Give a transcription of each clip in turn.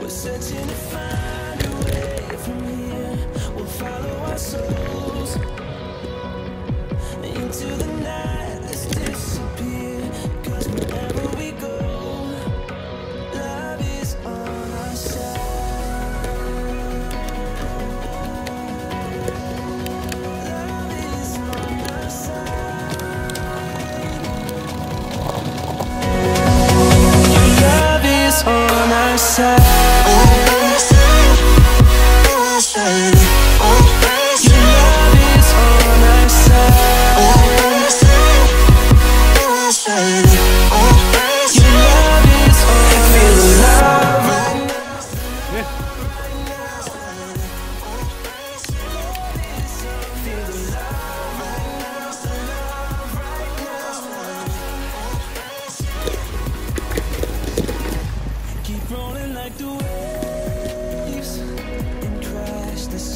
We're searching to find a way from here. We'll follow on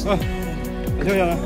啊想跳下来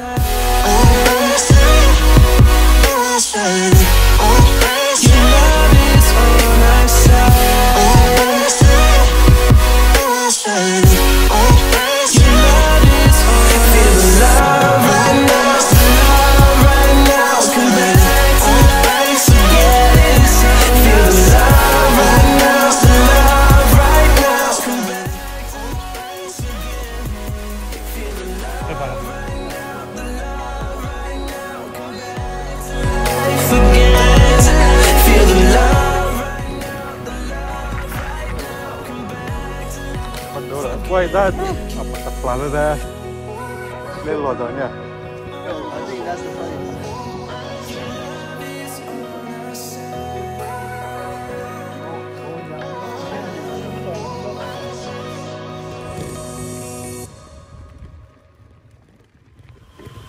on Allora, poi da a planeta nell'otoño.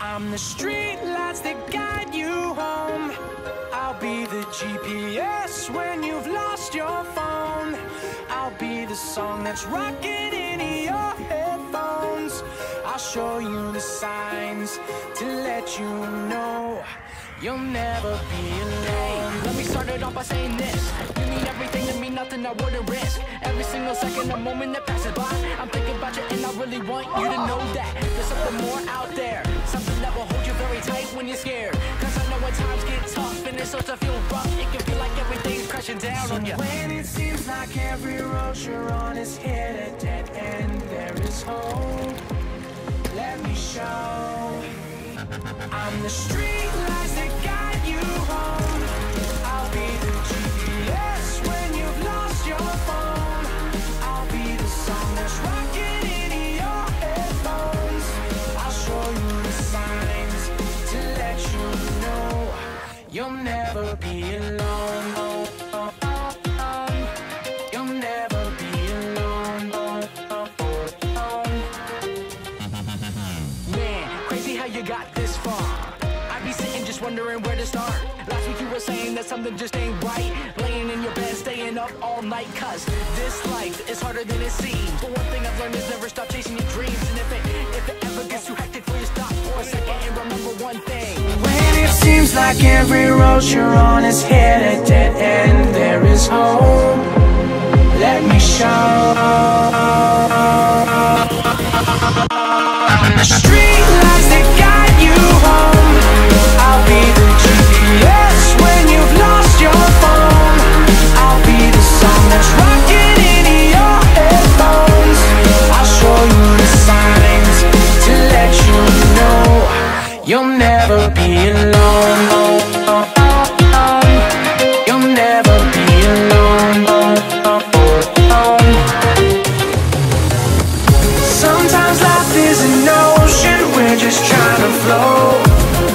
I'm the street lights that guide you home. I'll be the GPS when you've lost your phone. Be the song that's rocking in your headphones. I'll show you the signs to let you know you'll never be alone. Let me start it off by saying this. Mean everything to me, nothing I wouldn't risk. Every single second, a moment that passes by. I'm thinking about you, and I really want you to know that there's something more out there. Something that will hold you very tight when you're scared. Cause I know when times get tough and it starts to feel rough, it can feel like everything's crashing down on you. When it seems like every road you're on is hit a dead end, there is hope. Let me show. I'm the street lights that guide you home. You'll never be alone. You'll never be alone. Man, crazy how you got this far. I'd be sitting just wondering where to start. Last week you were saying that something just ain't right. Laying in your bed, staying up all night. Cause this life is harder than it seems. But one thing I've learned is never stop chasing your dreams. Seems like every road you're on is hit a dead end, there is hope. Let me show. flow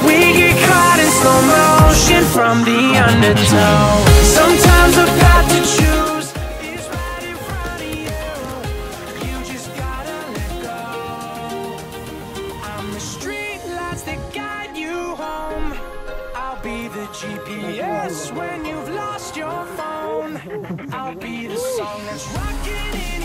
We get caught in slow motion from the undertow. Sometimes the path to choose is right in front of you. You just gotta let go. I'm the that guide you home. I'll be the GPS when you've lost your phone. I'll be the song that's rocking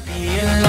be